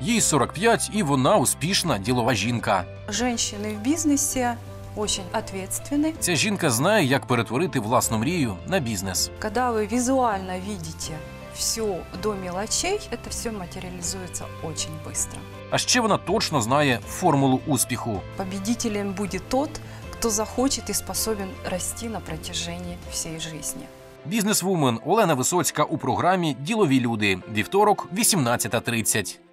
Їй 45 і вона успішна ділова жінка. Женщини в бізнесі очень ответственны. Ця жінка знає, як перетворити власну мрію на бізнес. Когда вы визуально видите все до мелочей, это все материализуется очень быстро. А ще вона точно знає формулу успіху. Победителем будет тот, кто захочет и способен расти на протяжении всей жизни. Бізнесвумен Олена Висоцька у програмі Ділові люди. Вівторок, 18.30.